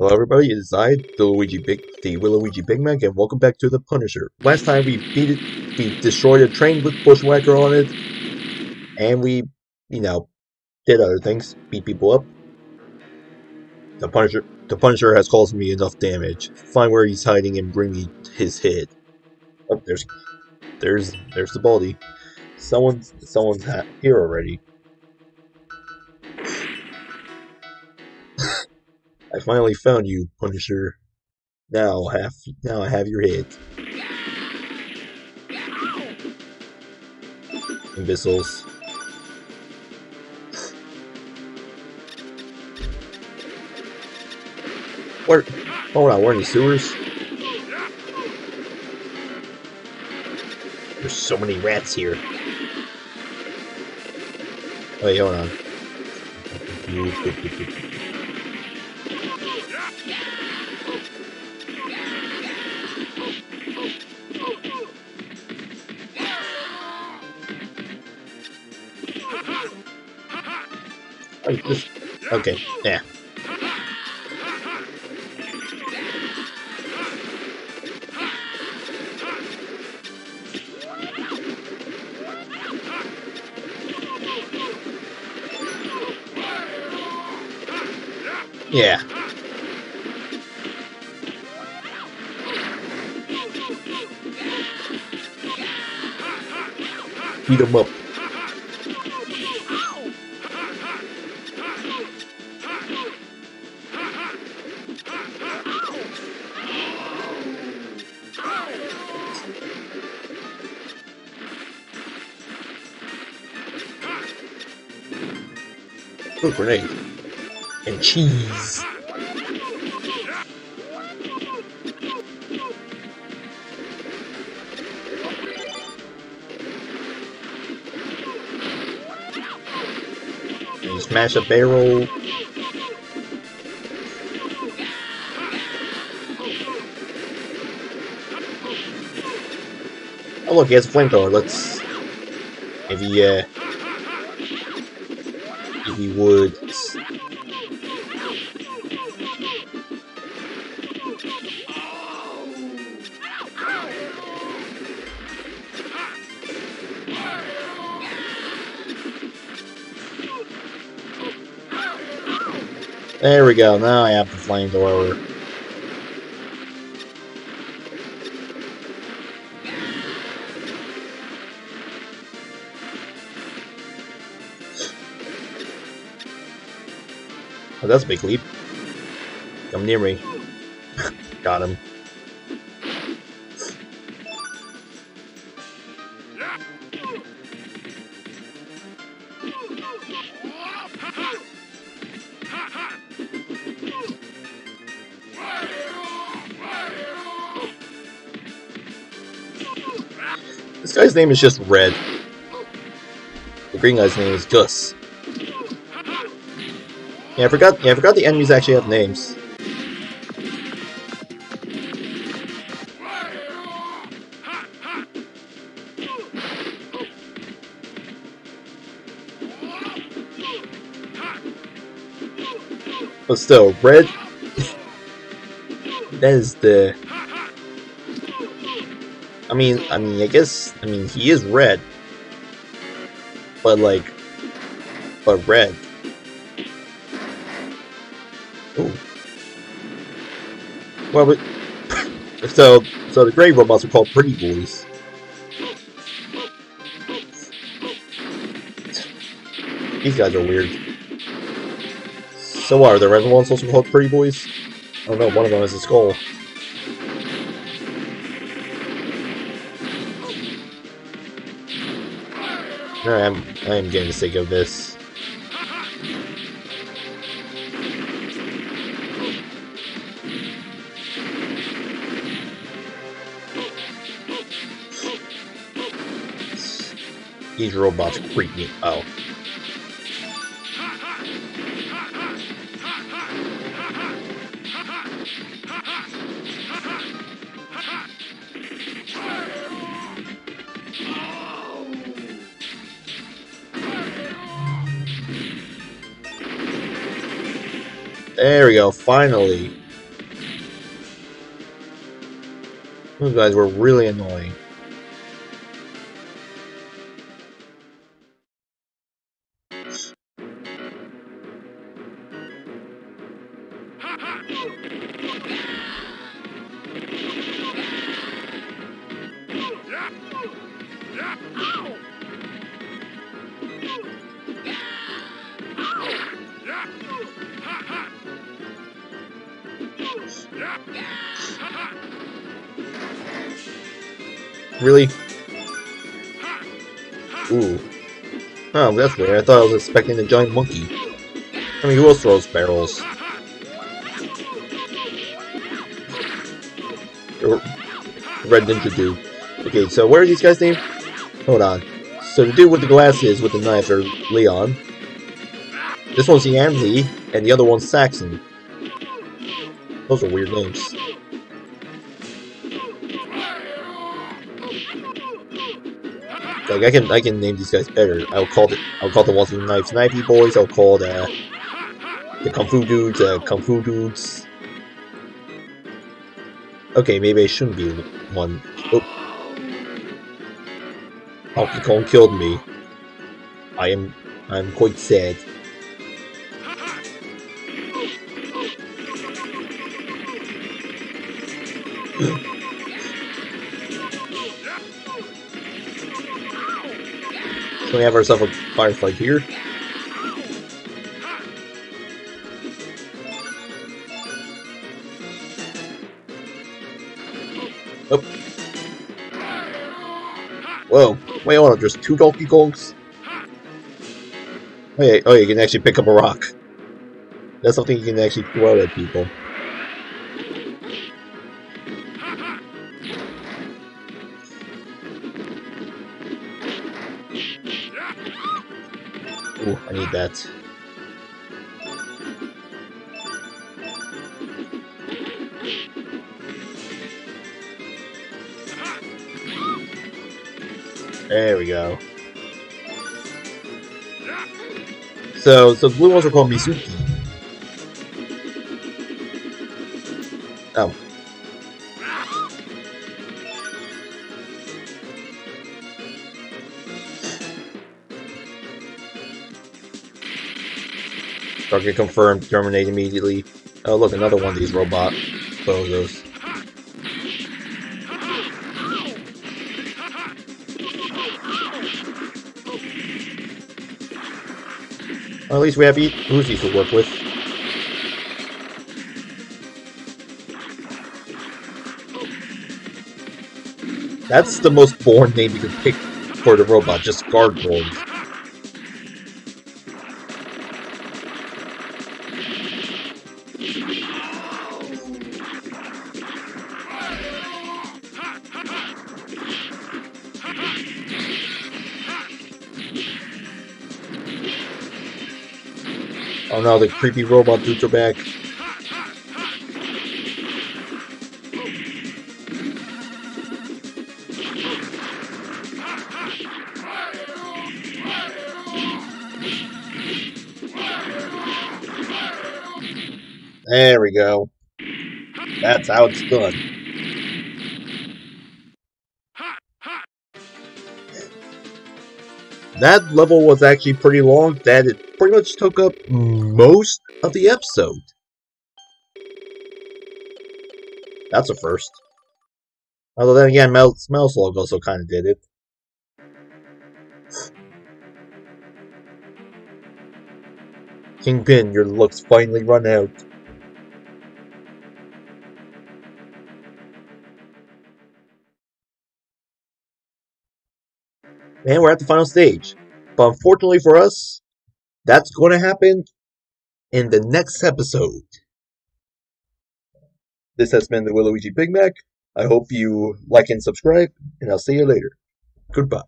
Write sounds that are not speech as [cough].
Hello everybody, it's I, the Luigi Big the Luigi Big Mac, and welcome back to the Punisher. Last time we beat it we destroyed a train with Bushwhacker on it, and we, you know, did other things, beat people up. The Punisher the Punisher has caused me enough damage. Find where he's hiding and bring me his head. Oh, there's there's there's the baldy. Someone's someone's here already. I finally found you, Punisher. Now have now I have your head. Imbeciles. Where? Hold on, we're in the sewers. There's so many rats here. Wait, hold on. [laughs] okay, yeah. Yeah. Beat him up. Ooh, grenade. And cheese. And smash a barrel. Oh look, he has a flamethrower. Let's he uh he would There we go, now I have the flamethrower. Oh, that's a big leap. Come near me. [laughs] Got him. This guy's name is just Red. The green guy's name is Gus. Yeah, I forgot. Yeah, I forgot the enemies actually have names. But still, Red. [laughs] that is the. I mean, I mean, I guess, I mean, he is red, but like, but red. Well, but [coughs] so so the gray robots are called pretty boys. These guys are weird. So what, are the red ones also called pretty boys? I don't know, one of them has a skull. I am, I am getting sick of this. These robots creep me out. There we go, finally. Those guys were really annoying. Really? Ooh. Oh, that's weird. I thought I was expecting a giant monkey. I mean, who else throws barrels? Red Ninja Dude. Okay, so where are these guys' names? Hold on. So the dude with the glasses with the knife are Leon. This one's Yan Li, and the other one's Saxon. Those are weird names. Like I can I can name these guys better. I'll call it I'll call the ones with the knives knifey boys. I'll call the the kung fu dudes uh, kung fu dudes. Okay, maybe I shouldn't be one. Oh. Donkey Kong killed me. I am I'm quite sad. [clears throat] So we have ourselves a firefight here. Oh. Whoa. Wait, hold on. There's two Donkey Kongs? Oh yeah, oh, you can actually pick up a rock. That's something you can actually throw at people. Ooh, I need that. There we go. So, so blue ones are called Mizuki. Oh. Target confirmed, terminate immediately. Oh look, another one of these robot bozos. Well, at least we have Uzis to work with. That's the most boring name you could pick for the robot, just guard Gargoyle. Oh no, the creepy robot dudes are back. There we go. That's how it's done. That level was actually pretty long, that it pretty much took up most of the episode. That's a first. Although then again, Metal Slug also kind of did it. Kingpin, your looks finally run out. And we're at the final stage. But unfortunately for us, that's going to happen in the next episode. This has been the Willuigi Bigmak. I hope you like and subscribe, and I'll see you later. Goodbye.